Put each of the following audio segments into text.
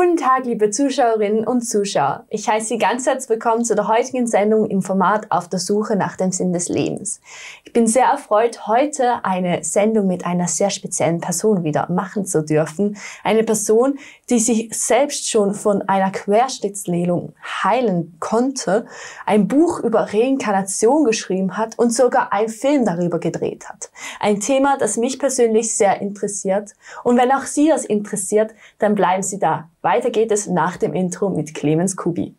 Guten Tag, liebe Zuschauerinnen und Zuschauer. Ich heiße Sie ganz herzlich willkommen zu der heutigen Sendung im Format Auf der Suche nach dem Sinn des Lebens. Ich bin sehr erfreut, heute eine Sendung mit einer sehr speziellen Person wieder machen zu dürfen. Eine Person, die sich selbst schon von einer Querschnittslähmung heilen konnte, ein Buch über Reinkarnation geschrieben hat und sogar einen Film darüber gedreht hat. Ein Thema, das mich persönlich sehr interessiert. Und wenn auch Sie das interessiert, dann bleiben Sie da. Weiter geht es nach dem Intro mit Clemens Kubi.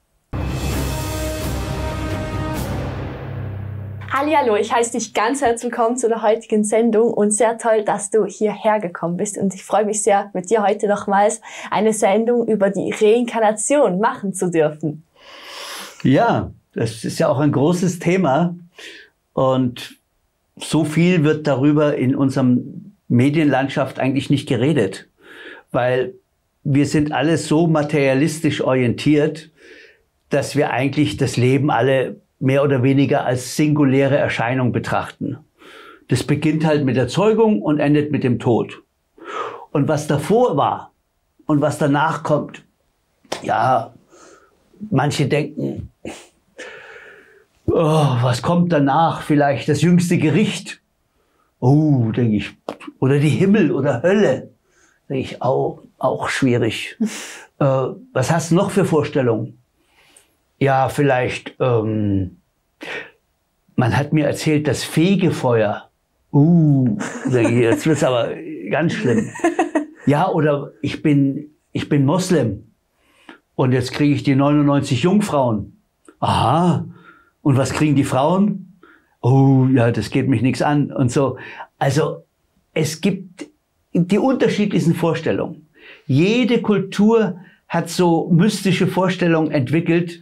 Hallo, ich heiße dich ganz herzlich willkommen zu der heutigen Sendung und sehr toll, dass du hierher gekommen bist und ich freue mich sehr, mit dir heute nochmals eine Sendung über die Reinkarnation machen zu dürfen. Ja, das ist ja auch ein großes Thema und so viel wird darüber in unserem Medienlandschaft eigentlich nicht geredet, weil wir sind alle so materialistisch orientiert, dass wir eigentlich das Leben alle mehr oder weniger als singuläre Erscheinung betrachten. Das beginnt halt mit der Zeugung und endet mit dem Tod. Und was davor war und was danach kommt, ja, manche denken, oh, was kommt danach? Vielleicht das jüngste Gericht. Oh, denke ich. Oder die Himmel oder Hölle. Ich, auch, auch schwierig. äh, was hast du noch für Vorstellungen? Ja, vielleicht, ähm, man hat mir erzählt, das Fegefeuer. Uh, jetzt wird's aber ganz schlimm. Ja, oder ich bin, ich bin Moslem. Und jetzt kriege ich die 99 Jungfrauen. Aha. Und was kriegen die Frauen? Oh, ja, das geht mich nichts an und so. Also, es gibt die unterschiedlichsten Vorstellungen. Jede Kultur hat so mystische Vorstellungen entwickelt,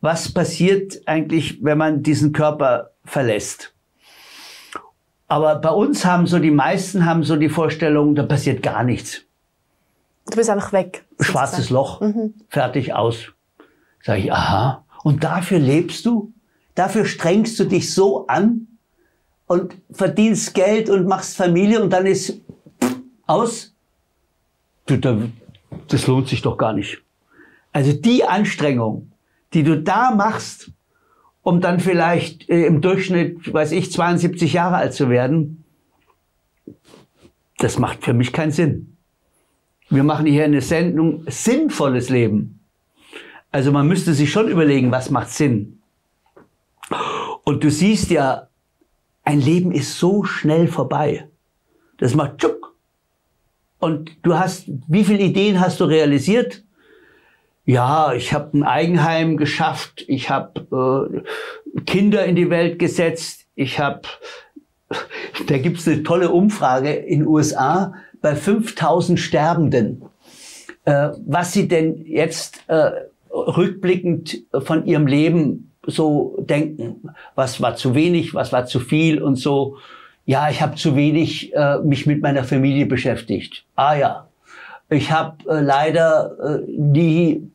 was passiert eigentlich, wenn man diesen Körper verlässt. Aber bei uns haben so die meisten haben so die Vorstellung, da passiert gar nichts. Du bist einfach weg. Schwarzes Loch, mhm. fertig aus. Sag ich, aha. Und dafür lebst du? Dafür strengst du dich so an und verdienst Geld und machst Familie und dann ist aus? Du, das lohnt sich doch gar nicht. Also die Anstrengung, die du da machst, um dann vielleicht äh, im Durchschnitt, weiß ich, 72 Jahre alt zu werden, das macht für mich keinen Sinn. Wir machen hier eine Sendung sinnvolles Leben. Also man müsste sich schon überlegen, was macht Sinn. Und du siehst ja, ein Leben ist so schnell vorbei. Das macht tschuk. Und du hast, wie viele Ideen hast du realisiert? ja, ich habe ein Eigenheim geschafft, ich habe äh, Kinder in die Welt gesetzt, ich habe, da gibt's eine tolle Umfrage in USA bei 5000 Sterbenden, äh, was sie denn jetzt äh, rückblickend von ihrem Leben so denken. Was war zu wenig, was war zu viel und so. Ja, ich habe zu wenig äh, mich mit meiner Familie beschäftigt. Ah ja, ich habe äh, leider äh, die,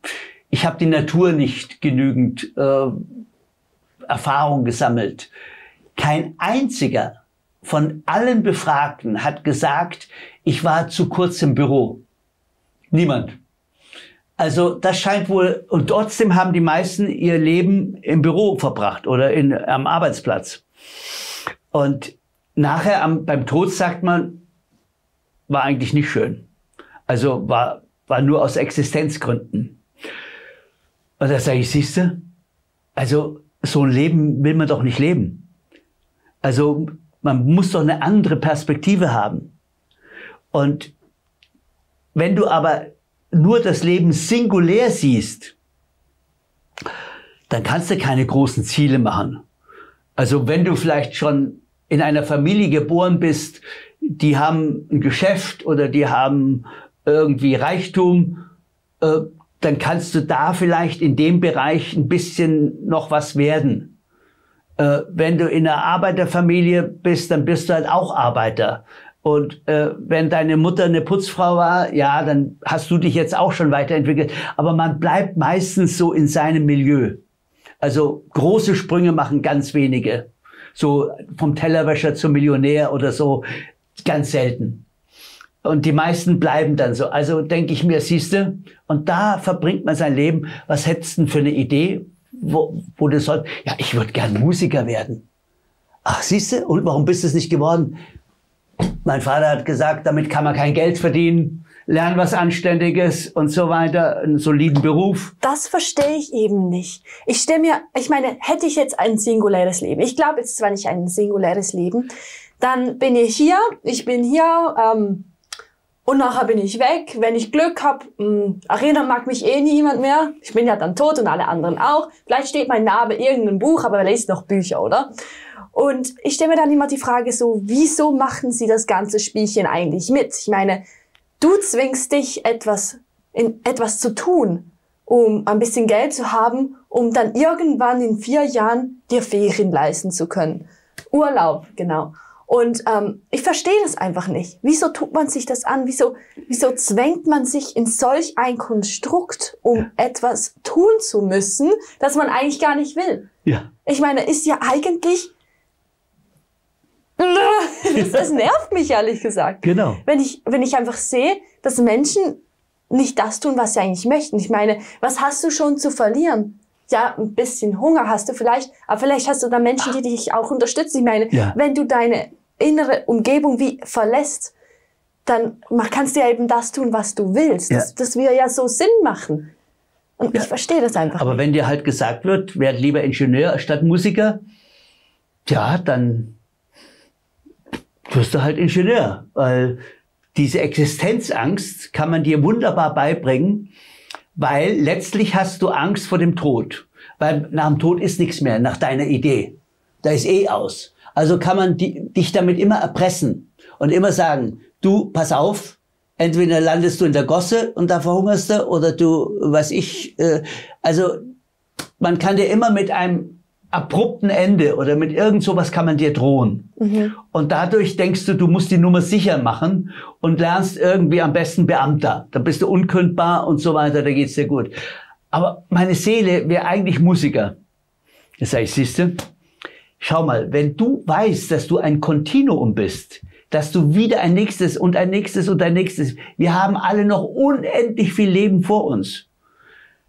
ich habe die Natur nicht genügend äh, Erfahrung gesammelt. Kein einziger von allen Befragten hat gesagt, ich war zu kurz im Büro. Niemand. Also das scheint wohl, und trotzdem haben die meisten ihr Leben im Büro verbracht oder in, am Arbeitsplatz. Und nachher am, beim Tod sagt man, war eigentlich nicht schön. Also war, war nur aus Existenzgründen. Und da sage ich, siehste, also so ein Leben will man doch nicht leben. Also man muss doch eine andere Perspektive haben. Und wenn du aber nur das Leben singulär siehst, dann kannst du keine großen Ziele machen. Also wenn du vielleicht schon in einer Familie geboren bist, die haben ein Geschäft oder die haben irgendwie Reichtum, äh, dann kannst du da vielleicht in dem Bereich ein bisschen noch was werden. Äh, wenn du in einer Arbeiterfamilie bist, dann bist du halt auch Arbeiter. Und äh, wenn deine Mutter eine Putzfrau war, ja, dann hast du dich jetzt auch schon weiterentwickelt. Aber man bleibt meistens so in seinem Milieu. Also große Sprünge machen ganz wenige. So vom Tellerwäscher zum Millionär oder so, ganz selten. Und die meisten bleiben dann so. Also denke ich mir, siehste, und da verbringt man sein Leben. Was hättest du denn für eine Idee, wo, wo du sollst? Ja, ich würde gern Musiker werden. Ach, siehste, und warum bist du es nicht geworden? Mein Vater hat gesagt, damit kann man kein Geld verdienen. Lern was Anständiges und so weiter, einen soliden Beruf. Das verstehe ich eben nicht. Ich stelle mir, ich meine, hätte ich jetzt ein singuläres Leben, ich glaube jetzt zwar nicht ein singuläres Leben, dann bin ich hier, ich bin hier, ähm, und nachher bin ich weg. Wenn ich Glück hab, hm, erinnern mag mich eh niemand mehr. Ich bin ja dann tot und alle anderen auch. Vielleicht steht mein Name in irgendeinem Buch, aber wer liest noch Bücher, oder? Und ich stelle mir dann immer die Frage so, wieso machen sie das ganze Spielchen eigentlich mit? Ich meine, du zwingst dich etwas, in, etwas zu tun, um ein bisschen Geld zu haben, um dann irgendwann in vier Jahren dir Ferien leisten zu können. Urlaub, genau. Und ähm, ich verstehe das einfach nicht. Wieso tut man sich das an? Wieso, wieso zwängt man sich in solch ein Konstrukt, um ja. etwas tun zu müssen, das man eigentlich gar nicht will? Ja. Ich meine, ist ja eigentlich das, das nervt mich ehrlich gesagt. Genau. Wenn ich, wenn ich einfach sehe, dass Menschen nicht das tun, was sie eigentlich möchten. Ich meine, was hast du schon zu verlieren? Ja, ein bisschen Hunger hast du vielleicht, aber vielleicht hast du da Menschen, die dich auch unterstützen. Ich meine, ja. wenn du deine innere Umgebung wie verlässt, dann kannst du ja eben das tun, was du willst. Ja. Das, das will ja so Sinn machen. Und ja. ich verstehe das einfach. Aber nicht. wenn dir halt gesagt wird, werd lieber Ingenieur statt Musiker, ja, dann wirst du halt Ingenieur. Weil diese Existenzangst kann man dir wunderbar beibringen, weil letztlich hast du Angst vor dem Tod. Weil nach dem Tod ist nichts mehr, nach deiner Idee. Da ist eh aus. Also kann man die, dich damit immer erpressen und immer sagen, du, pass auf, entweder landest du in der Gosse und da verhungerst du oder du, was ich, äh, also man kann dir immer mit einem abrupten Ende oder mit irgend sowas kann man dir drohen. Mhm. Und dadurch denkst du, du musst die Nummer sicher machen und lernst irgendwie am besten Beamter. Da bist du unkündbar und so weiter, da geht's dir gut. Aber meine Seele wäre eigentlich Musiker. Das sag ich, siehste, schau mal, wenn du weißt, dass du ein Kontinuum bist, dass du wieder ein nächstes und ein nächstes und ein nächstes, wir haben alle noch unendlich viel Leben vor uns.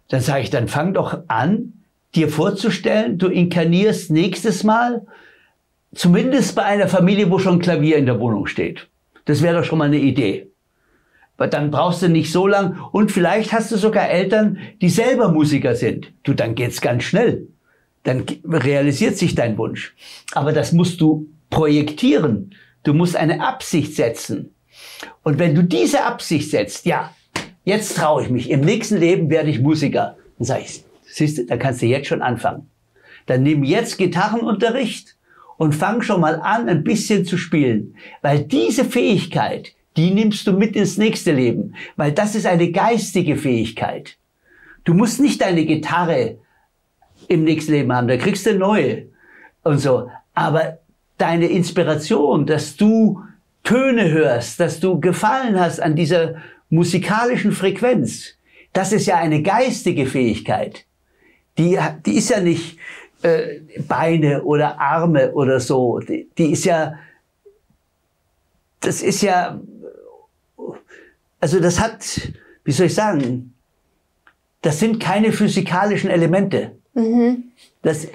Dann sage ich, dann fang doch an, dir vorzustellen, du inkarnierst nächstes Mal zumindest bei einer Familie, wo schon Klavier in der Wohnung steht. Das wäre doch schon mal eine Idee. Weil dann brauchst du nicht so lang und vielleicht hast du sogar Eltern, die selber Musiker sind. Du, dann geht's ganz schnell. Dann realisiert sich dein Wunsch. Aber das musst du projektieren. Du musst eine Absicht setzen. Und wenn du diese Absicht setzt, ja, jetzt traue ich mich, im nächsten Leben werde ich Musiker, dann sag ich, Siehst du, da kannst du jetzt schon anfangen. Dann nimm jetzt Gitarrenunterricht und fang schon mal an, ein bisschen zu spielen. Weil diese Fähigkeit, die nimmst du mit ins nächste Leben. Weil das ist eine geistige Fähigkeit. Du musst nicht deine Gitarre im nächsten Leben haben, da kriegst du neue und so. Aber deine Inspiration, dass du Töne hörst, dass du Gefallen hast an dieser musikalischen Frequenz, das ist ja eine geistige Fähigkeit die, die ist ja nicht äh, Beine oder Arme oder so. Die, die ist ja, das ist ja, also das hat, wie soll ich sagen, das sind keine physikalischen Elemente. Mhm. Das,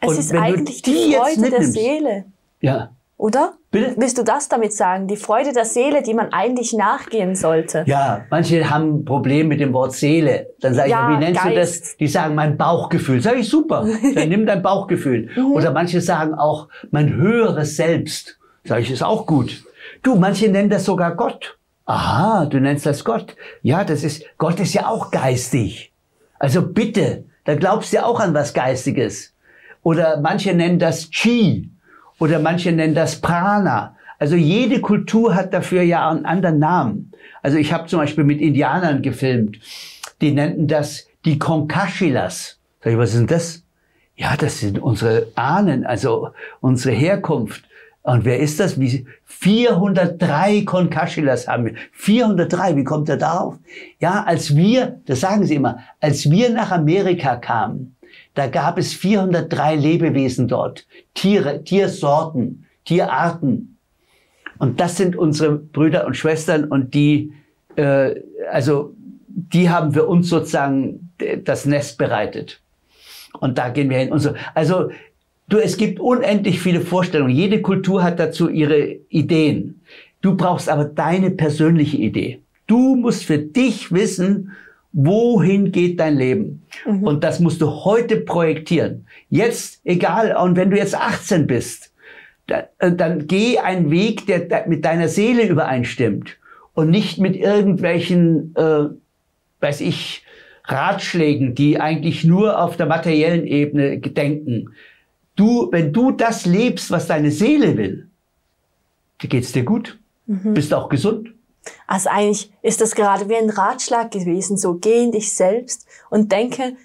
es ist eigentlich die, Freude der Seele. Ja. Oder? Bitte? Willst du das damit sagen? Die Freude der Seele, die man eigentlich nachgehen sollte. Ja, manche haben ein Problem mit dem Wort Seele. Dann sage ich, ja, wie nennst Geist. du das? Die sagen mein Bauchgefühl. Sag ich, super. Dann nimm dein Bauchgefühl. Mhm. Oder manche sagen auch mein höheres Selbst. Sag ich, ist auch gut. Du, manche nennen das sogar Gott. Aha, du nennst das Gott. Ja, das ist, Gott ist ja auch geistig. Also bitte, da glaubst du ja auch an was Geistiges. Oder manche nennen das Chi. Oder manche nennen das Prana. Also jede Kultur hat dafür ja einen anderen Namen. Also ich habe zum Beispiel mit Indianern gefilmt. Die nannten das die Konkashilas. Sag ich, was denn das? Ja, das sind unsere Ahnen, also unsere Herkunft. Und wer ist das? Wie 403 Konkashilas haben wir. 403, wie kommt er darauf? Ja, als wir, das sagen sie immer, als wir nach Amerika kamen, da gab es 403 Lebewesen dort, Tiere, Tiersorten, Tierarten. Und das sind unsere Brüder und Schwestern und die, äh, also die haben für uns sozusagen das Nest bereitet. Und da gehen wir hin. Und so. Also du, es gibt unendlich viele Vorstellungen. Jede Kultur hat dazu ihre Ideen. Du brauchst aber deine persönliche Idee. Du musst für dich wissen, wohin geht dein Leben. Mhm. Und das musst du heute projektieren. Jetzt, egal, und wenn du jetzt 18 bist, dann, äh, dann geh einen Weg, der mit deiner Seele übereinstimmt und nicht mit irgendwelchen, äh, weiß ich, Ratschlägen, die eigentlich nur auf der materiellen Ebene denken. Du, wenn du das lebst, was deine Seele will, dann geht's dir gut. Mhm. Bist auch gesund. Also eigentlich ist das gerade wie ein Ratschlag gewesen, so geh in dich selbst und denke,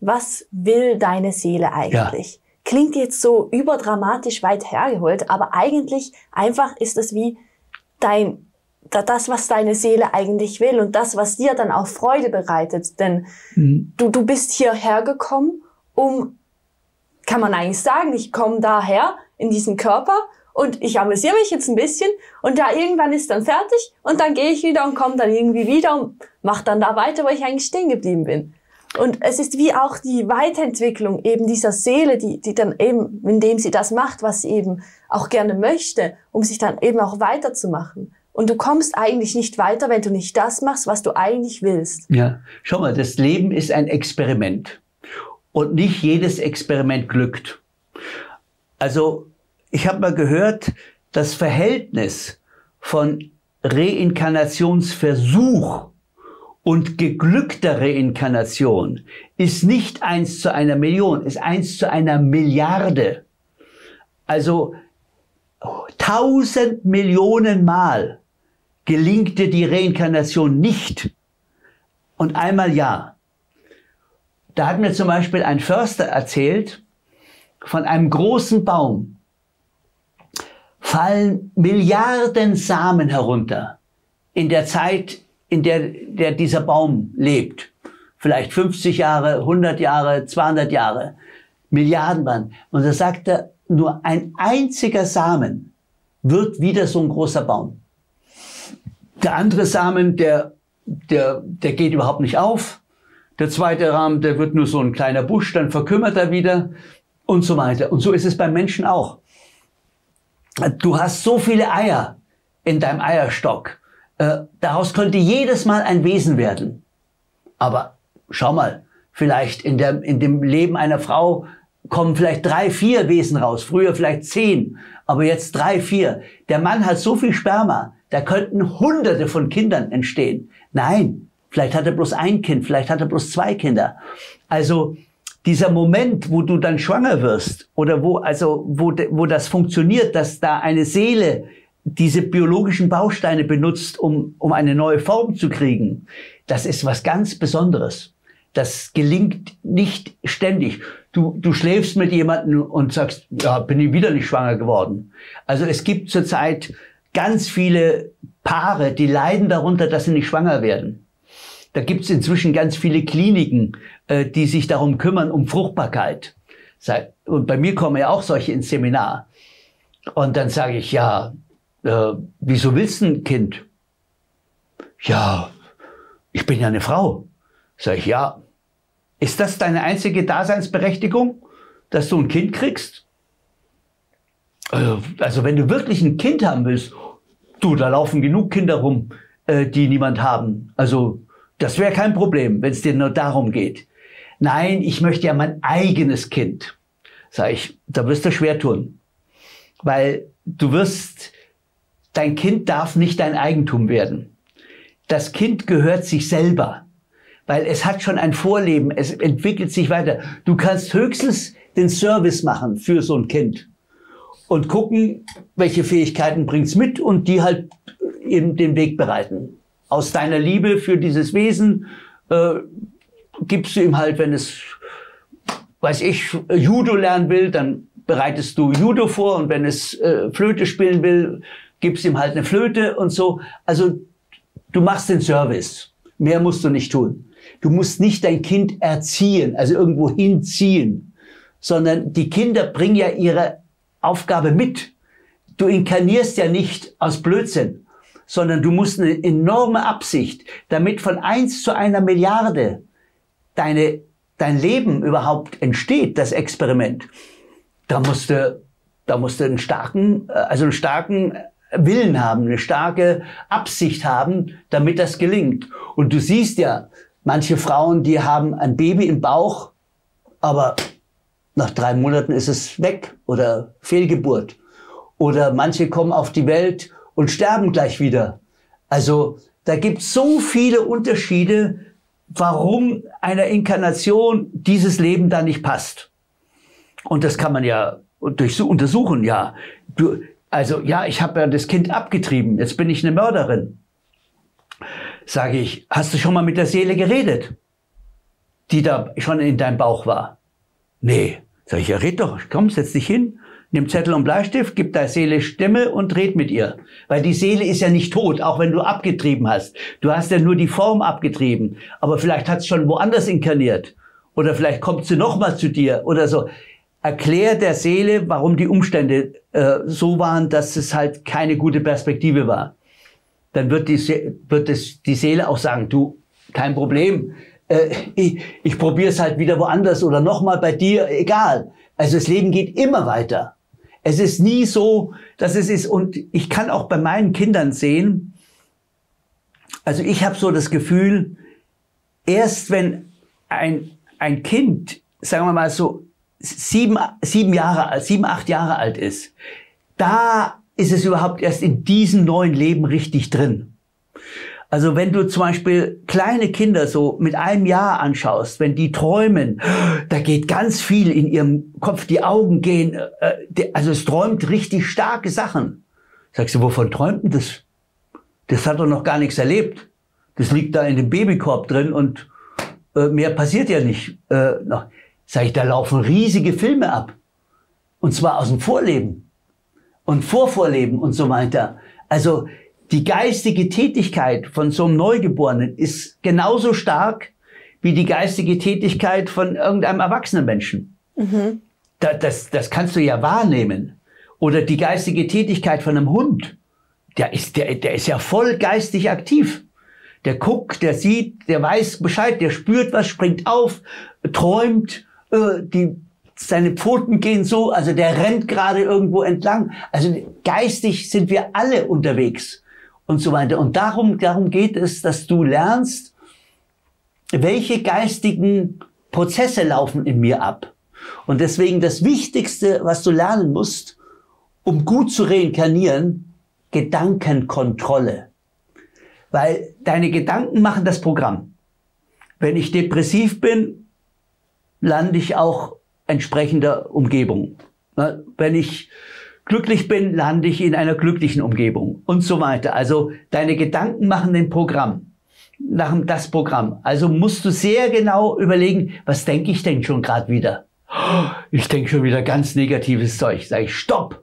was will deine Seele eigentlich? Ja. Klingt jetzt so überdramatisch weit hergeholt, aber eigentlich einfach ist es wie dein das, was deine Seele eigentlich will und das, was dir dann auch Freude bereitet. Denn mhm. du, du bist hierher gekommen, um, kann man eigentlich sagen, ich komme daher in diesen Körper und ich amüsiere mich jetzt ein bisschen und da irgendwann ist dann fertig und dann gehe ich wieder und komme dann irgendwie wieder und mache dann da weiter, wo ich eigentlich stehen geblieben bin. Und es ist wie auch die Weiterentwicklung eben dieser Seele, die, die dann eben, indem sie das macht, was sie eben auch gerne möchte, um sich dann eben auch weiterzumachen. Und du kommst eigentlich nicht weiter, wenn du nicht das machst, was du eigentlich willst. Ja, schau mal, das Leben ist ein Experiment. Und nicht jedes Experiment glückt. Also, ich habe mal gehört, das Verhältnis von Reinkarnationsversuch und geglückter Reinkarnation ist nicht eins zu einer Million, ist eins zu einer Milliarde. Also tausend Millionen Mal gelingt dir die Reinkarnation nicht und einmal ja. Da hat mir zum Beispiel ein Förster erzählt, von einem großen Baum fallen Milliarden Samen herunter in der Zeit, in der, der dieser Baum lebt. Vielleicht 50 Jahre, 100 Jahre, 200 Jahre. Milliardenmann. Und da sagt er, nur ein einziger Samen wird wieder so ein großer Baum. Der andere Samen, der, der, der geht überhaupt nicht auf. Der zweite Rahmen, der wird nur so ein kleiner Busch, dann verkümmert er wieder und so weiter. Und so ist es beim Menschen auch. Du hast so viele Eier in deinem Eierstock. Äh, daraus könnte jedes Mal ein Wesen werden. Aber schau mal, vielleicht in, der, in dem Leben einer Frau kommen vielleicht drei, vier Wesen raus. Früher vielleicht zehn, aber jetzt drei, vier. Der Mann hat so viel Sperma, da könnten hunderte von Kindern entstehen. Nein, vielleicht hat er bloß ein Kind, vielleicht hat er bloß zwei Kinder. Also dieser Moment, wo du dann schwanger wirst oder wo, also, wo, wo das funktioniert, dass da eine Seele diese biologischen Bausteine benutzt, um, um eine neue Form zu kriegen, das ist was ganz Besonderes. Das gelingt nicht ständig. Du, du schläfst mit jemandem und sagst, ja, bin ich wieder nicht schwanger geworden. Also es gibt zurzeit ganz viele Paare, die leiden darunter, dass sie nicht schwanger werden. Da gibt es inzwischen ganz viele Kliniken, äh, die sich darum kümmern, um Fruchtbarkeit. Und bei mir kommen ja auch solche ins Seminar. Und dann sage ich, ja, äh, wieso willst du ein Kind? Ja, ich bin ja eine Frau. Sag ich, ja. Ist das deine einzige Daseinsberechtigung, dass du ein Kind kriegst? Äh, also wenn du wirklich ein Kind haben willst, du, da laufen genug Kinder rum, äh, die niemand haben. Also das wäre kein Problem, wenn es dir nur darum geht. Nein, ich möchte ja mein eigenes Kind. Sag ich, da wirst du schwer tun. Weil du wirst, dein Kind darf nicht dein Eigentum werden. Das Kind gehört sich selber, weil es hat schon ein Vorleben, es entwickelt sich weiter. Du kannst höchstens den Service machen für so ein Kind und gucken, welche Fähigkeiten bringt's mit und die halt eben den Weg bereiten. Aus deiner Liebe für dieses Wesen äh, gibst du ihm halt, wenn es, weiß ich, Judo lernen will, dann bereitest du Judo vor und wenn es äh, Flöte spielen will, gibst ihm halt eine Flöte und so. Also du machst den Service. Mehr musst du nicht tun. Du musst nicht dein Kind erziehen, also irgendwo hinziehen, sondern die Kinder bringen ja ihre Aufgabe mit. du inkarnierst ja nicht aus Blödsinn, sondern du musst eine enorme Absicht, damit von eins zu einer Milliarde deine, dein Leben überhaupt entsteht, das Experiment. Da musst du, da musst du einen starken, äh, also einen starken Willen haben, eine starke Absicht haben, damit das gelingt. Und du siehst ja, manche Frauen, die haben ein Baby im Bauch, aber nach drei Monaten ist es weg oder Fehlgeburt. Oder manche kommen auf die Welt und sterben gleich wieder. Also da gibt es so viele Unterschiede, warum einer Inkarnation dieses Leben da nicht passt. Und das kann man ja durch untersuchen, ja. Du, also ja, ich habe ja das Kind abgetrieben, jetzt bin ich eine Mörderin. Sage ich, hast du schon mal mit der Seele geredet, die da schon in deinem Bauch war? Nee. Sag ich, ja, red doch, komm, setz dich hin, nimm Zettel und Bleistift, gib deiner Seele Stimme und red mit ihr. Weil die Seele ist ja nicht tot, auch wenn du abgetrieben hast. Du hast ja nur die Form abgetrieben. Aber vielleicht hat es schon woanders inkarniert. Oder vielleicht kommt sie nochmal zu dir oder so. Erklär der Seele, warum die Umstände äh, so waren, dass es halt keine gute Perspektive war. Dann wird die, wird es, die Seele auch sagen, du, kein Problem, äh, ich, ich probiere es halt wieder woanders oder nochmal bei dir, egal. Also das Leben geht immer weiter. Es ist nie so, dass es ist. Und ich kann auch bei meinen Kindern sehen, also ich habe so das Gefühl, erst wenn ein, ein Kind, sagen wir mal so, sieben, sieben Jahre alt, sieben, acht Jahre alt ist, da ist es überhaupt erst in diesem neuen Leben richtig drin. Also wenn du zum Beispiel kleine Kinder so mit einem Jahr anschaust, wenn die träumen, da geht ganz viel in ihrem Kopf, die Augen gehen, äh, also es träumt richtig starke Sachen. Sagst du, wovon träumt denn das? Das hat doch noch gar nichts erlebt. Das liegt da in dem Babykorb drin und äh, mehr passiert ja nicht. Äh. Sag ich, da laufen riesige Filme ab. Und zwar aus dem Vorleben und Vorvorleben und so weiter. Also die geistige Tätigkeit von so einem Neugeborenen ist genauso stark wie die geistige Tätigkeit von irgendeinem erwachsenen Menschen. Mhm. Da, das, das kannst du ja wahrnehmen. Oder die geistige Tätigkeit von einem Hund. Der ist, der, der ist ja voll geistig aktiv. Der guckt, der sieht, der weiß Bescheid, der spürt was, springt auf, träumt, äh, die, seine Pfoten gehen so, also der rennt gerade irgendwo entlang. Also geistig sind wir alle unterwegs und so weiter. Und darum, darum geht es, dass du lernst, welche geistigen Prozesse laufen in mir ab. Und deswegen das Wichtigste, was du lernen musst, um gut zu reinkarnieren, Gedankenkontrolle. Weil deine Gedanken machen das Programm. Wenn ich depressiv bin, lande ich auch entsprechender Umgebung. Wenn ich glücklich bin, lande ich in einer glücklichen Umgebung und so weiter. Also deine Gedanken machen den Programm, nach das Programm. Also musst du sehr genau überlegen, was denke ich denn schon gerade wieder? Ich denke schon wieder ganz negatives Zeug. Sag ich, stopp,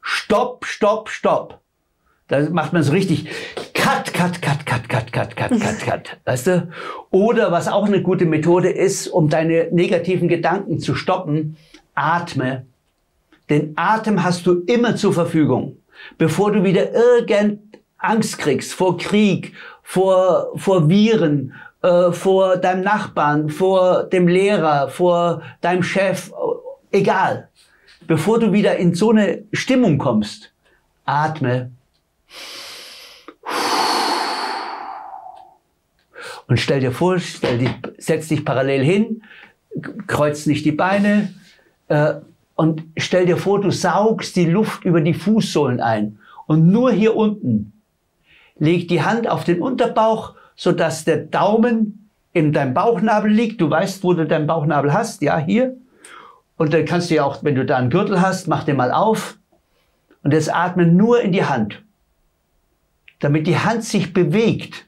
stopp, stopp, stopp. Da macht man so richtig cut, cut, cut, cut, cut, cut, cut, cut, cut. Weißt du? Oder was auch eine gute Methode ist, um deine negativen Gedanken zu stoppen, atme den Atem hast du immer zur Verfügung. Bevor du wieder irgend Angst kriegst vor Krieg, vor, vor Viren, äh, vor deinem Nachbarn, vor dem Lehrer, vor deinem Chef, egal. Bevor du wieder in so eine Stimmung kommst, atme. Und stell dir vor, stell dich, setz dich parallel hin, kreuz nicht die Beine, äh, und stell dir vor, du saugst die Luft über die Fußsohlen ein. Und nur hier unten leg die Hand auf den Unterbauch, sodass der Daumen in deinem Bauchnabel liegt. Du weißt, wo du deinen Bauchnabel hast. Ja, hier. Und dann kannst du ja auch, wenn du da einen Gürtel hast, mach den mal auf. Und jetzt atme nur in die Hand. Damit die Hand sich bewegt.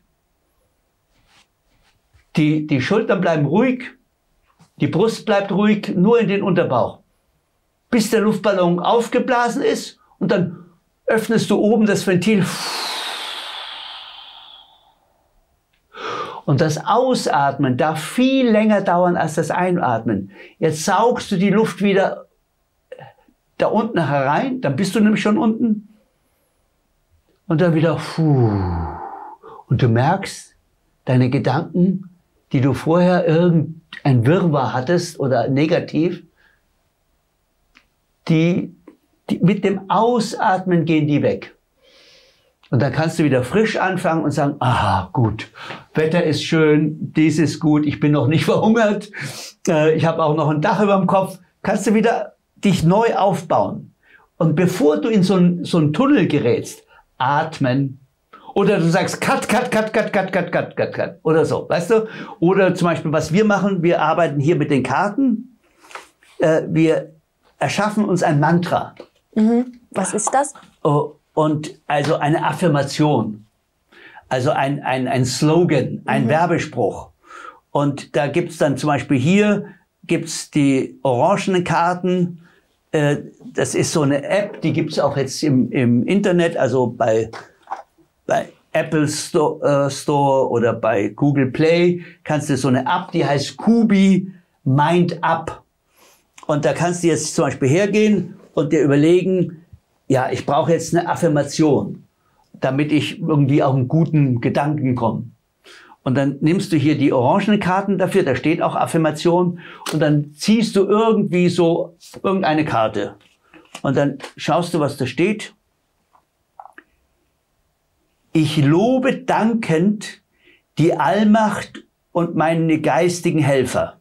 Die, die Schultern bleiben ruhig. Die Brust bleibt ruhig, nur in den Unterbauch bis der Luftballon aufgeblasen ist und dann öffnest du oben das Ventil. Und das Ausatmen darf viel länger dauern als das Einatmen. Jetzt saugst du die Luft wieder da unten herein, dann bist du nämlich schon unten. Und dann wieder. Und du merkst, deine Gedanken, die du vorher irgendein Wirrwarr hattest oder negativ, die, die, mit dem Ausatmen gehen die weg. Und dann kannst du wieder frisch anfangen und sagen, aha, gut, Wetter ist schön, dies ist gut, ich bin noch nicht verhungert, äh, ich habe auch noch ein Dach über dem Kopf. Kannst du wieder dich neu aufbauen. Und bevor du in so einen so einen Tunnel gerätst, atmen. Oder du sagst cut, cut, cut, cut, cut, cut, cut, cut, cut. Oder so, weißt du? Oder zum Beispiel, was wir machen, wir arbeiten hier mit den Karten. Äh, wir erschaffen uns ein Mantra. Mhm. Was ist das? Oh, und also eine Affirmation. Also ein, ein, ein Slogan, ein mhm. Werbespruch. Und da gibt's dann zum Beispiel hier gibt's die orangenen Karten. Äh, das ist so eine App, die gibt's auch jetzt im, im Internet, also bei, bei Apple Store, äh, Store oder bei Google Play kannst du so eine App, die heißt Kubi Mind Up. Und da kannst du jetzt zum Beispiel hergehen und dir überlegen, ja, ich brauche jetzt eine Affirmation, damit ich irgendwie auf einen guten Gedanken komme. Und dann nimmst du hier die orangenen Karten dafür, da steht auch Affirmation, und dann ziehst du irgendwie so irgendeine Karte. Und dann schaust du, was da steht. Ich lobe dankend die Allmacht und meine geistigen Helfer.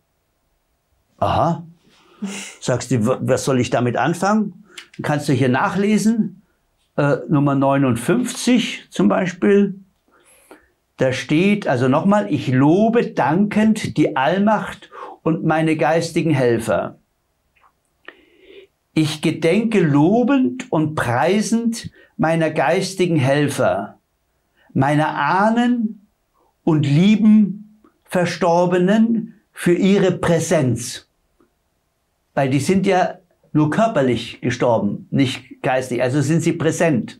Aha. Sagst du, was soll ich damit anfangen? Kannst du hier nachlesen. Äh, Nummer 59 zum Beispiel. Da steht, also nochmal, ich lobe dankend die Allmacht und meine geistigen Helfer. Ich gedenke lobend und preisend meiner geistigen Helfer, meiner Ahnen und lieben Verstorbenen für ihre Präsenz. Weil die sind ja nur körperlich gestorben, nicht geistig, also sind sie präsent.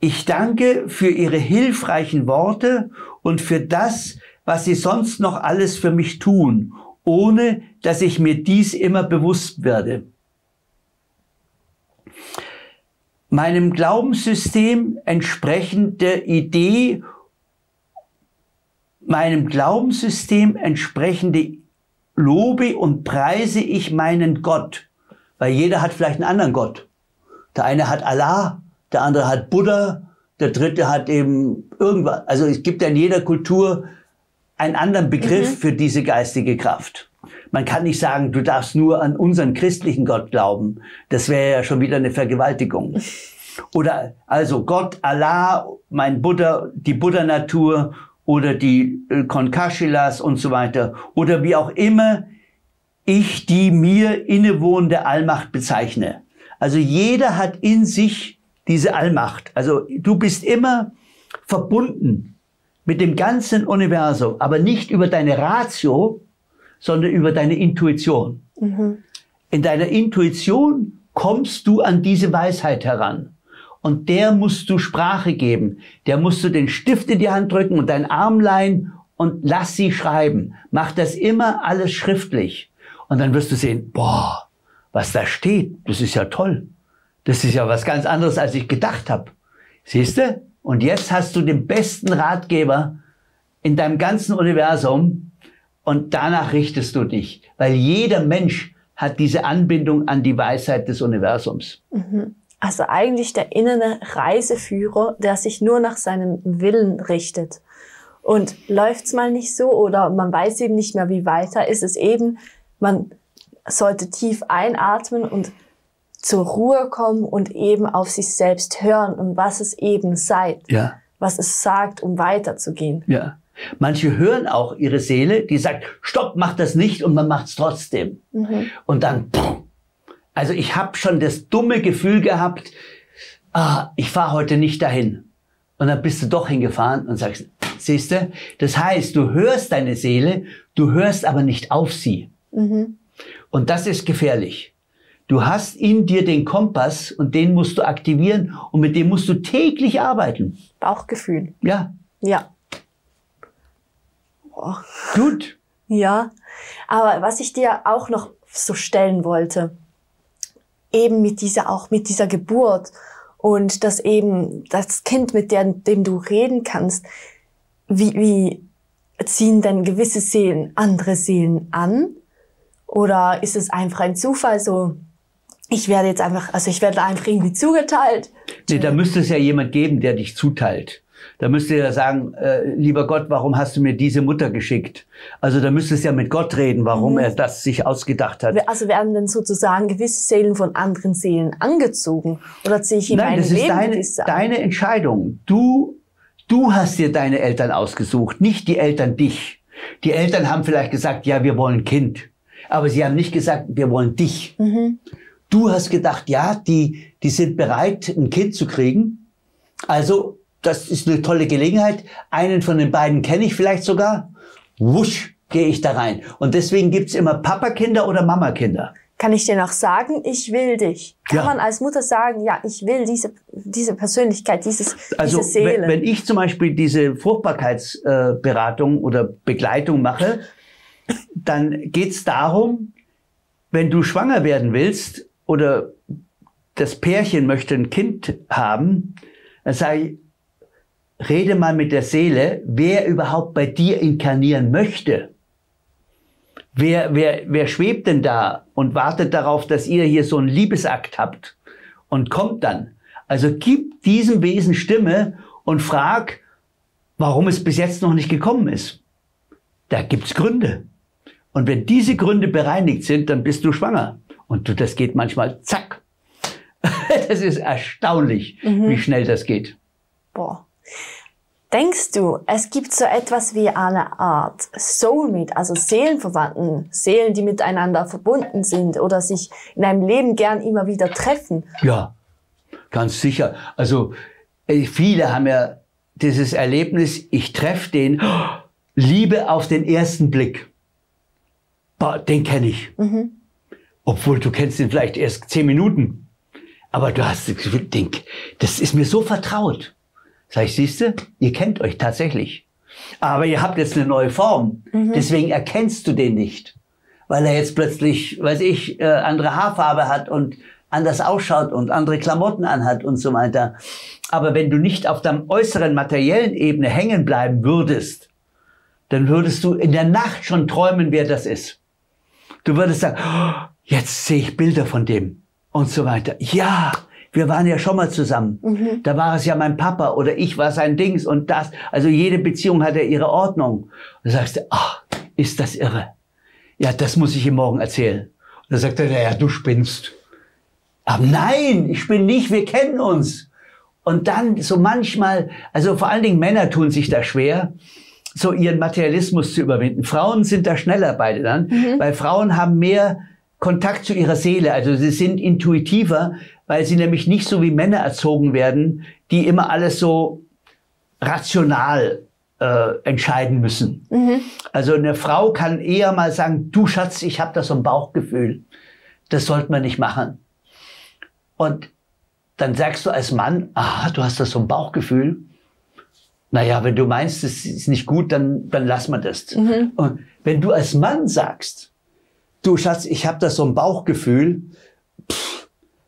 Ich danke für Ihre hilfreichen Worte und für das, was Sie sonst noch alles für mich tun, ohne dass ich mir dies immer bewusst werde. Meinem Glaubenssystem entsprechende Idee, meinem Glaubenssystem entsprechende lobe und preise ich meinen Gott, weil jeder hat vielleicht einen anderen Gott. Der eine hat Allah, der andere hat Buddha, der dritte hat eben irgendwas. Also es gibt ja in jeder Kultur einen anderen Begriff mhm. für diese geistige Kraft. Man kann nicht sagen, du darfst nur an unseren christlichen Gott glauben. Das wäre ja schon wieder eine Vergewaltigung. Oder also Gott, Allah, mein Buddha, die Buddha-Natur oder die äh, Konkashilas und so weiter. Oder wie auch immer ich die mir innewohnende Allmacht bezeichne. Also jeder hat in sich diese Allmacht. Also du bist immer verbunden mit dem ganzen Universum, aber nicht über deine Ratio, sondern über deine Intuition. Mhm. In deiner Intuition kommst du an diese Weisheit heran. Und der musst du Sprache geben. Der musst du den Stift in die Hand drücken und dein Arm leihen und lass sie schreiben. Mach das immer alles schriftlich. Und dann wirst du sehen, boah, was da steht, das ist ja toll. Das ist ja was ganz anderes, als ich gedacht habe. Siehst du? Und jetzt hast du den besten Ratgeber in deinem ganzen Universum und danach richtest du dich, weil jeder Mensch hat diese Anbindung an die Weisheit des Universums. Mhm. Also eigentlich der innere Reiseführer, der sich nur nach seinem Willen richtet. Und läuft's mal nicht so oder man weiß eben nicht mehr, wie weiter, ist es eben, man sollte tief einatmen und zur Ruhe kommen und eben auf sich selbst hören und was es eben seid. Ja. Was es sagt, um weiterzugehen. Ja. Manche hören auch ihre Seele, die sagt, stopp, mach das nicht und man macht es trotzdem. Mhm. Und dann, pff, also ich habe schon das dumme Gefühl gehabt, ah, ich fahre heute nicht dahin. Und dann bist du doch hingefahren und sagst, siehst du, das heißt, du hörst deine Seele, du hörst aber nicht auf sie. Mhm. Und das ist gefährlich. Du hast in dir den Kompass und den musst du aktivieren und mit dem musst du täglich arbeiten. Bauchgefühl. Ja. Ja. Oh. Gut. Ja. Aber was ich dir auch noch so stellen wollte. Eben mit dieser, auch mit dieser Geburt und dass eben das Kind, mit dem, dem du reden kannst, wie, wie ziehen denn gewisse Seelen andere Seelen an? Oder ist es einfach ein Zufall so, ich werde jetzt einfach, also ich werde einfach irgendwie zugeteilt? Nee, da müsste es ja jemand geben, der dich zuteilt. Da müsste er sagen, äh, lieber Gott, warum hast du mir diese Mutter geschickt? Also da müsste es ja mit Gott reden, warum mhm. er das sich ausgedacht hat. Also werden denn sozusagen gewisse Seelen von anderen Seelen angezogen? Oder ziehe ich in Nein, das ist deine, deine Entscheidung. Du, du hast dir deine Eltern ausgesucht, nicht die Eltern dich. Die Eltern haben vielleicht gesagt, ja, wir wollen Kind. Aber sie haben nicht gesagt, wir wollen dich. Mhm. Du hast gedacht, ja, die, die sind bereit, ein Kind zu kriegen. Also das ist eine tolle Gelegenheit. Einen von den beiden kenne ich vielleicht sogar. Wusch, gehe ich da rein. Und deswegen gibt's immer Papakinder oder Mamakinder. Kann ich dir noch sagen, ich will dich? Kann ja. man als Mutter sagen, ja, ich will diese, diese Persönlichkeit, dieses, also, diese Seele? Wenn, wenn ich zum Beispiel diese Fruchtbarkeitsberatung oder Begleitung mache, dann geht's darum, wenn du schwanger werden willst oder das Pärchen möchte ein Kind haben, dann sage ich, rede mal mit der Seele, wer überhaupt bei dir inkarnieren möchte. Wer, wer, wer schwebt denn da und wartet darauf, dass ihr hier so einen Liebesakt habt und kommt dann? Also gib diesem Wesen Stimme und frag, warum es bis jetzt noch nicht gekommen ist. Da gibt's Gründe. Und wenn diese Gründe bereinigt sind, dann bist du schwanger. Und du, das geht manchmal zack. Das ist erstaunlich, mhm. wie schnell das geht. Boah. Denkst du, es gibt so etwas wie eine Art Soulmate, also Seelenverwandten, Seelen, die miteinander verbunden sind oder sich in einem Leben gern immer wieder treffen? Ja, ganz sicher. Also äh, viele haben ja dieses Erlebnis, ich treffe den, Liebe auf den ersten Blick. Den kenne ich. Mhm. Obwohl du kennst ihn vielleicht erst zehn Minuten. Aber du hast das Gefühl, das ist mir so vertraut. Sag ich, siehste, ihr kennt euch tatsächlich. Aber ihr habt jetzt eine neue Form. Mhm. Deswegen erkennst du den nicht. Weil er jetzt plötzlich, weiß ich, äh, andere Haarfarbe hat und anders ausschaut und andere Klamotten anhat und so weiter. Aber wenn du nicht auf der äußeren materiellen Ebene hängen bleiben würdest, dann würdest du in der Nacht schon träumen, wer das ist. Du würdest sagen, oh, jetzt sehe ich Bilder von dem und so weiter. Ja, wir waren ja schon mal zusammen. Mhm. Da war es ja mein Papa oder ich war sein Dings und das. Also jede Beziehung hat ja ihre Ordnung. Und sagst du, ach, ist das irre. Ja, das muss ich ihm morgen erzählen. Und dann sagt er, ja, du spinnst. Aber nein, ich bin nicht, wir kennen uns. Und dann so manchmal, also vor allen Dingen Männer tun sich da schwer, so ihren Materialismus zu überwinden. Frauen sind da schneller beide dann, mhm. weil Frauen haben mehr Kontakt zu ihrer Seele, also sie sind intuitiver, weil sie nämlich nicht so wie Männer erzogen werden, die immer alles so rational äh, entscheiden müssen. Mhm. Also eine Frau kann eher mal sagen, du Schatz, ich habe da so ein Bauchgefühl. Das sollte man nicht machen. Und dann sagst du als Mann, aha, du hast da so ein Bauchgefühl. Naja, wenn du meinst, es ist nicht gut, dann, dann lass mal das. Mhm. Und wenn du als Mann sagst, du Schatz, ich habe da so ein Bauchgefühl,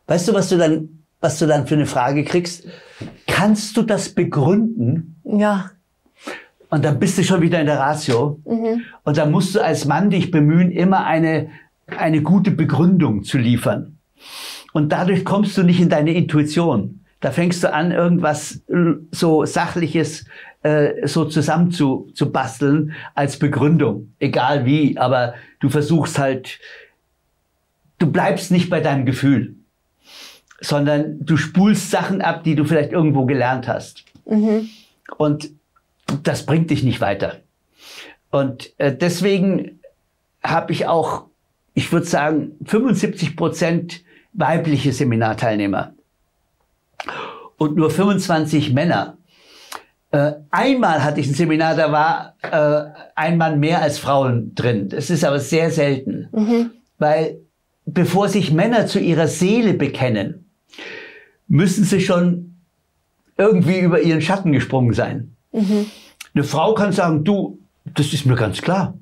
Weißt du, was du dann, was du dann für eine Frage kriegst? Kannst du das begründen? Ja. Und dann bist du schon wieder in der Ratio. Mhm. Und dann musst du als Mann dich bemühen, immer eine, eine gute Begründung zu liefern. Und dadurch kommst du nicht in deine Intuition. Da fängst du an, irgendwas äh, so Sachliches äh, so zusammen zu, zu basteln als Begründung. Egal wie, aber du versuchst halt, du bleibst nicht bei deinem Gefühl sondern du spulst Sachen ab, die du vielleicht irgendwo gelernt hast. Mhm. Und das bringt dich nicht weiter. Und äh, deswegen habe ich auch, ich würde sagen, 75 Prozent weibliche Seminarteilnehmer und nur 25 Männer. Äh, einmal hatte ich ein Seminar, da war äh, ein Mann mehr als Frauen drin. Das ist aber sehr selten, mhm. weil bevor sich Männer zu ihrer Seele bekennen, müssen sie schon irgendwie über ihren Schatten gesprungen sein. Mhm. Eine Frau kann sagen, du, das ist mir ganz klar.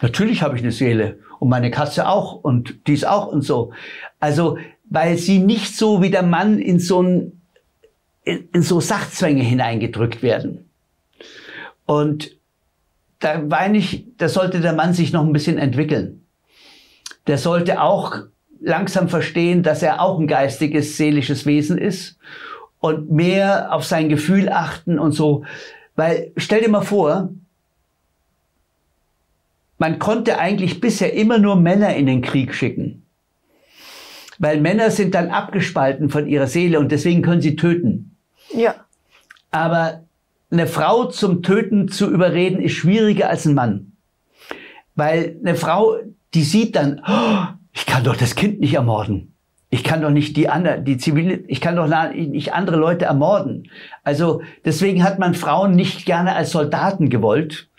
Natürlich habe ich eine Seele und meine Katze auch und dies auch und so. Also weil sie nicht so wie der Mann in so, ein, in, in so Sachzwänge hineingedrückt werden. Und da meine ich, da sollte der Mann sich noch ein bisschen entwickeln. Der sollte auch langsam verstehen, dass er auch ein geistiges, seelisches Wesen ist und mehr auf sein Gefühl achten und so. Weil stell dir mal vor, man konnte eigentlich bisher immer nur Männer in den Krieg schicken. Weil Männer sind dann abgespalten von ihrer Seele und deswegen können sie töten. Ja. Aber eine Frau zum Töten zu überreden, ist schwieriger als ein Mann. Weil eine Frau, die sieht dann, oh, ich kann doch das Kind nicht ermorden. Ich kann doch nicht die andere, die zivile, ich kann doch nicht andere Leute ermorden. Also deswegen hat man Frauen nicht gerne als Soldaten gewollt,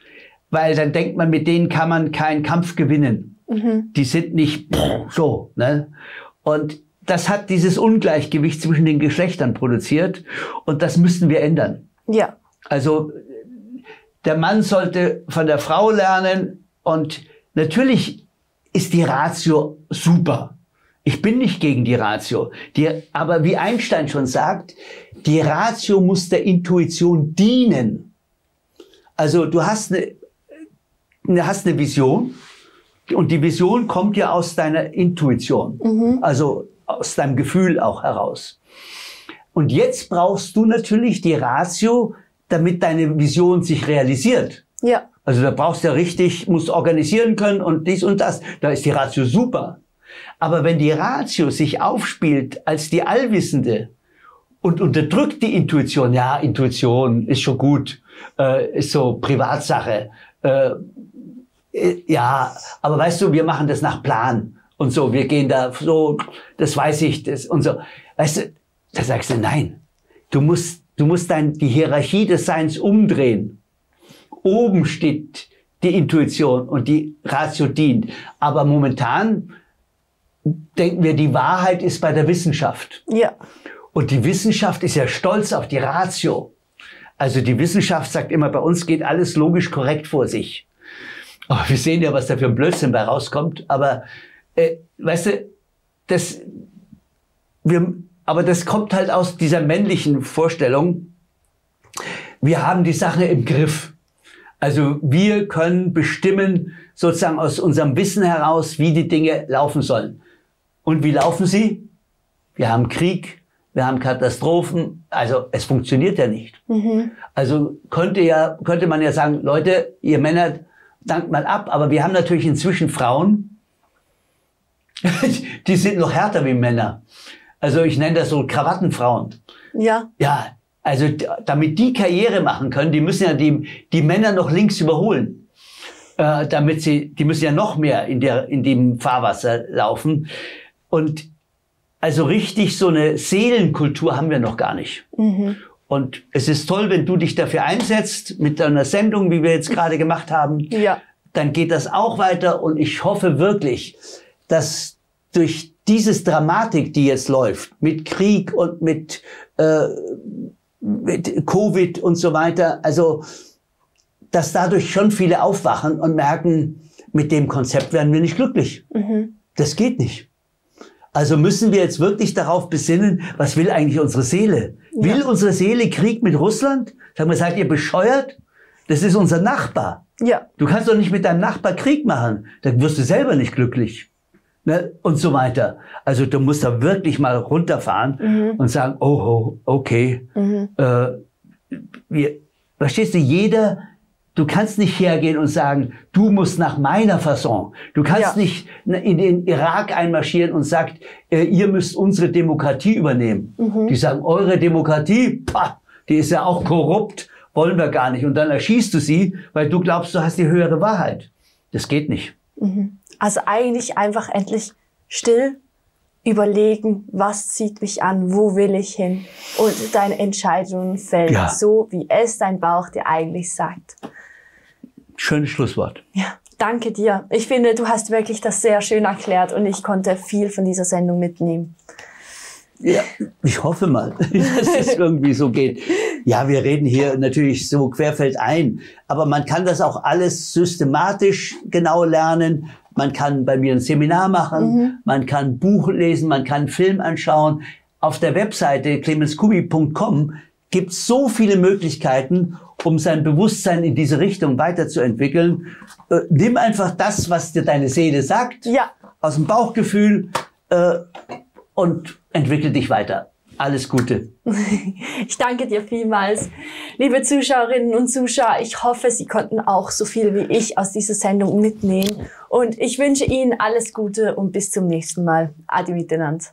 weil dann denkt man, mit denen kann man keinen Kampf gewinnen. Mhm. Die sind nicht so. Ne? Und das hat dieses Ungleichgewicht zwischen den Geschlechtern produziert und das müssten wir ändern. Ja. Also der Mann sollte von der Frau lernen und natürlich ist die Ratio super. Ich bin nicht gegen die Ratio. Die, aber wie Einstein schon sagt, die Ratio muss der Intuition dienen. Also du hast eine, hast eine Vision und die Vision kommt ja aus deiner Intuition, mhm. also aus deinem Gefühl auch heraus. Und jetzt brauchst du natürlich die Ratio, damit deine Vision sich realisiert. Ja. Also da brauchst du ja richtig, musst organisieren können und dies und das. Da ist die Ratio super. Aber wenn die Ratio sich aufspielt als die Allwissende und unterdrückt die Intuition, ja, Intuition ist schon gut, äh, ist so Privatsache. Äh, äh, ja, aber weißt du, wir machen das nach Plan und so, wir gehen da so, das weiß ich, das und so. Weißt du, da sagst du, nein, du musst, du musst dein, die Hierarchie des Seins umdrehen oben steht die Intuition und die Ratio dient. Aber momentan denken wir, die Wahrheit ist bei der Wissenschaft. Ja. Und die Wissenschaft ist ja stolz auf die Ratio. Also die Wissenschaft sagt immer, bei uns geht alles logisch korrekt vor sich. Oh, wir sehen ja, was da für ein Blödsinn bei rauskommt. Aber äh, weißt du, das, wir, aber das kommt halt aus dieser männlichen Vorstellung. Wir haben die Sache im Griff. Also wir können bestimmen, sozusagen aus unserem Wissen heraus, wie die Dinge laufen sollen. Und wie laufen sie? Wir haben Krieg, wir haben Katastrophen, also es funktioniert ja nicht. Mhm. Also könnte ja, könnte man ja sagen, Leute, ihr Männer, dankt mal ab, aber wir haben natürlich inzwischen Frauen, die sind noch härter wie Männer. Also ich nenne das so Krawattenfrauen. Ja. Ja, also damit die Karriere machen können, die müssen ja die, die Männer noch links überholen. Äh, damit sie, die müssen ja noch mehr in, der, in dem Fahrwasser laufen. Und also richtig so eine Seelenkultur haben wir noch gar nicht. Mhm. Und es ist toll, wenn du dich dafür einsetzt, mit einer Sendung, wie wir jetzt gerade gemacht haben. Ja. Dann geht das auch weiter. Und ich hoffe wirklich, dass durch dieses Dramatik, die jetzt läuft, mit Krieg und mit äh, mit Covid und so weiter. Also, dass dadurch schon viele aufwachen und merken, mit dem Konzept werden wir nicht glücklich. Mhm. Das geht nicht. Also müssen wir jetzt wirklich darauf besinnen, was will eigentlich unsere Seele? Ja. Will unsere Seele Krieg mit Russland? Sagen wir, seid ihr bescheuert? Das ist unser Nachbar. Ja. Du kannst doch nicht mit deinem Nachbar Krieg machen. Dann wirst du selber nicht glücklich ne, und so weiter. Also du musst da wirklich mal runterfahren mhm. und sagen, oh, oh okay, mhm. äh, wir, verstehst du, jeder, du kannst nicht hergehen und sagen, du musst nach meiner Fasson. Du kannst ja. nicht in den Irak einmarschieren und sagt, äh, ihr müsst unsere Demokratie übernehmen. Mhm. Die sagen, eure Demokratie, pah, die ist ja auch korrupt, wollen wir gar nicht. Und dann erschießt du sie, weil du glaubst, du hast die höhere Wahrheit. Das geht nicht. Mhm. Also eigentlich einfach endlich still überlegen, was zieht mich an, wo will ich hin und deine Entscheidungen fällen, ja. so wie es dein Bauch dir eigentlich sagt. Schönes Schlusswort. Ja, danke dir. Ich finde, du hast wirklich das sehr schön erklärt und ich konnte viel von dieser Sendung mitnehmen. Ja, ich hoffe mal, dass es irgendwie so geht. Ja, wir reden hier natürlich so querfeld ein, aber man kann das auch alles systematisch genau lernen. Man kann bei mir ein Seminar machen, mhm. man kann Buch lesen, man kann einen Film anschauen. Auf der Webseite clemenskubi.com gibt es so viele Möglichkeiten, um sein Bewusstsein in diese Richtung weiterzuentwickeln. Äh, nimm einfach das, was dir deine Seele sagt, ja. aus dem Bauchgefühl äh, und entwickel dich weiter. Alles Gute. Ich danke dir vielmals. Liebe Zuschauerinnen und Zuschauer, ich hoffe, Sie konnten auch so viel wie ich aus dieser Sendung mitnehmen. Und ich wünsche Ihnen alles Gute und bis zum nächsten Mal. Adi miteinander.